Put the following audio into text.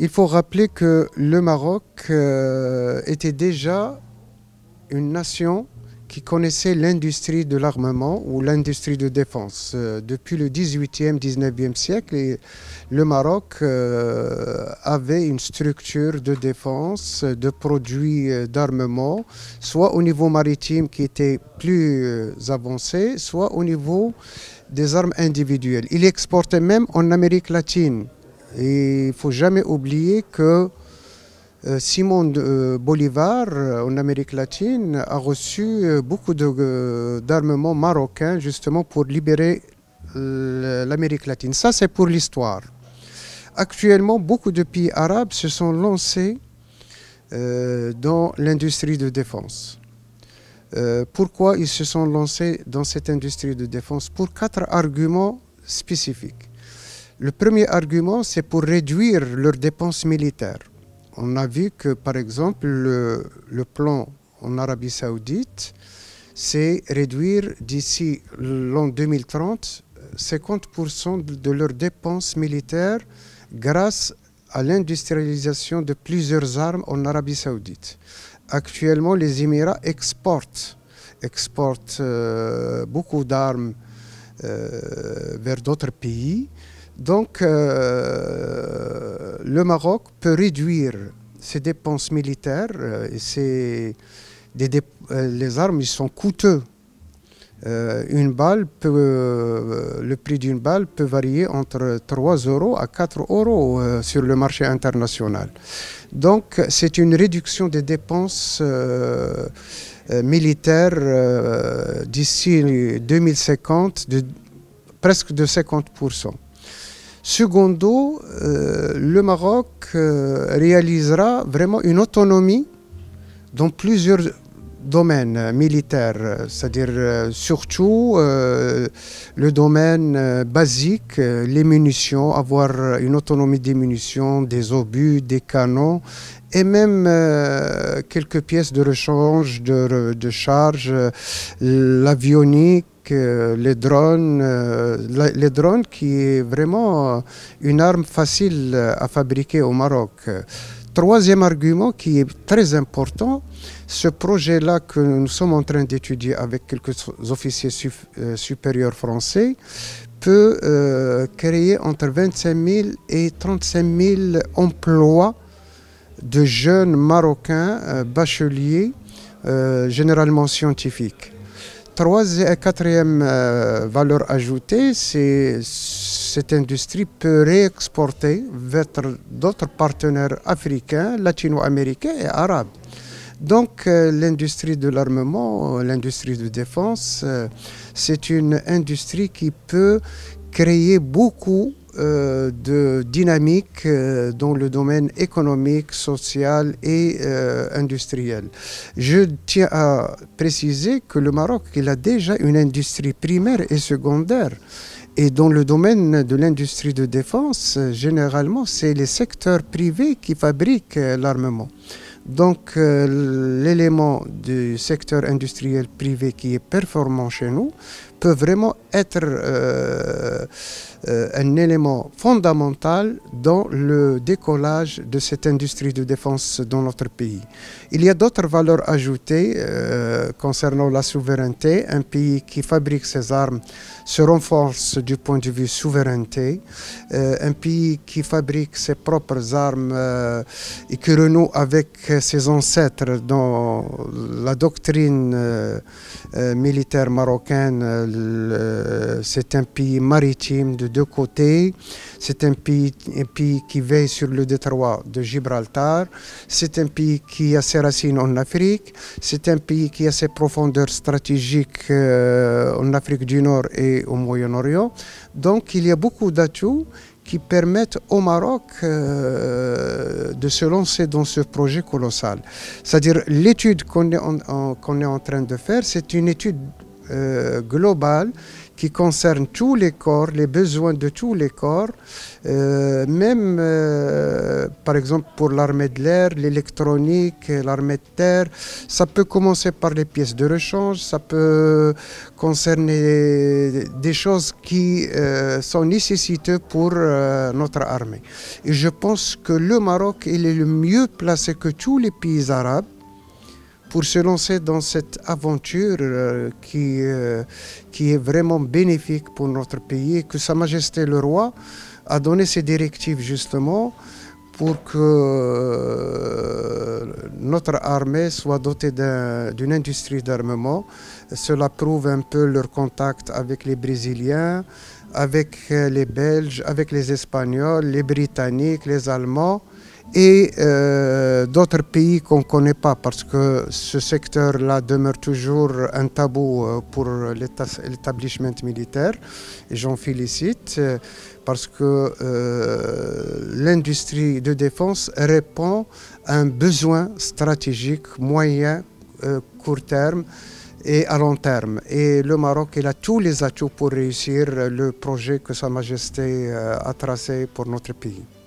Il faut rappeler que le Maroc euh, était déjà une nation qui connaissait l'industrie de l'armement ou l'industrie de défense. Euh, depuis le 18e, 19e siècle, le Maroc euh, avait une structure de défense, de produits d'armement, soit au niveau maritime qui était plus avancé, soit au niveau des armes individuelles. Il exportait même en Amérique latine. Il ne faut jamais oublier que euh, Simon euh, Bolivar, euh, en Amérique latine, a reçu beaucoup d'armements marocains justement pour libérer l'Amérique latine. Ça, c'est pour l'histoire. Actuellement, beaucoup de pays arabes se sont lancés dans l'industrie de défense. pourquoi ils se sont lancés dans cette industrie de défense? Pour quatre arguments spécifiques. Le premier argument, c'est pour réduire leurs dépenses militaires. On a vu que, par exemple, le, plan en Arabie saoudite, c'est réduire d'ici l'an 2030 50% de leurs dépenses militaires grâce à l'industrialisation de plusieurs armes en Arabie saoudite. Actuellement, les Émirats exportent, euh, beaucoup d'armes euh, vers d'autres pays donc, euh, le Maroc peut réduire ses dépenses militaires. Euh, et euh, les armes ils sont coûteux. une balle le prix d'une balle peut varier entre 3 euros à 4 euros sur le marché international. Donc, c'est une réduction des dépenses militaires d'ici 2050 de presque de 50%. Secondo, euh, le Maroc euh, réalisera vraiment une autonomie dans plusieurs domaines militaires, c'est-à-dire euh, surtout le domaine basique, les munitions, avoir une autonomie des munitions, des obus, des canons et même quelques pièces de rechange, de, de charge, l'avionique, les drones, euh, les drones qui est vraiment une arme facile à fabriquer au Maroc. Troisième argument qui est très important, ce projet-là que nous sommes en train d'étudier avec quelques officiers euh, supérieurs français peut euh, créer entre 25 000 et 35 000 emplois de jeunes Marocains bacheliers, généralement scientifiques. Troisième quatrième euh, valeur ajoutée, c'est cette industrie peut réexporter vers d'autres partenaires africains, latino-américains et arabes. Donc euh, l'industrie de l'armement, l'industrie de défense, euh, c'est une industrie qui peut créer beaucoup euh, de dynamique euh, dans le domaine économique, social et euh, industriel. Je tiens à préciser que le Maroc il a déjà une industrie primaire et secondaire. Et dans le domaine de l'industrie de défense, généralement, c'est les secteurs privés qui fabriquent l'armement. Donc l'élément du secteur industriel privé qui est performant chez nous peut vraiment être euh, un élément fondamental dans le décollage de cette industrie de défense dans notre pays. Il y a d'autres valeurs ajoutées euh, concernant la souveraineté. Un pays qui fabrique ses armes se renforce du point de vue souveraineté. Euh, un pays qui fabrique ses propres armes et qui renoue avec ses ancêtres dans la doctrine militaire marocaine, c'est un pays maritime de deux côtés. C'est un pays, qui veille sur le détroit de Gibraltar. C'est un pays qui a ses racines en Afrique. C'est un pays qui a ses profondeurs stratégiques euh, en Afrique du Nord et au Moyen-Orient. Donc il y a beaucoup d'atouts qui permettent au Maroc euh, de se lancer dans ce projet colossal. C'est-à-dire l'étude qu'on est, est, en train de faire, c'est une étude euh, globale qui concerne tous les corps, les besoins de tous les corps, euh, même euh, par exemple pour l'armée de l'air, l'électronique, l'armée de terre. Ça peut commencer par les pièces de rechange, ça peut concerner des choses qui euh, sont nécessiteuses pour notre armée. Et je pense que le Maroc, il est le mieux placé que tous les pays arabes pour se lancer dans cette aventure euh, qui, euh, qui est vraiment bénéfique pour notre pays que Sa Majesté le Roi a donné ses directives justement pour que euh, notre armée soit dotée d'une industrie d'armement. Cela prouve un peu leur contact avec les Brésiliens, avec les Belges, avec les Espagnols, les Britanniques, les Allemands et euh, d'autres pays qu'on ne connaît pas parce que ce secteur-là demeure toujours un tabou euh, pour l'établissement militaire et j'en félicite euh, parce que l'industrie de défense répond à un besoin stratégique moyen, court terme et à long terme. Et le Maroc, il a tous les atouts pour réussir le projet que Sa Majesté a tracé pour notre pays.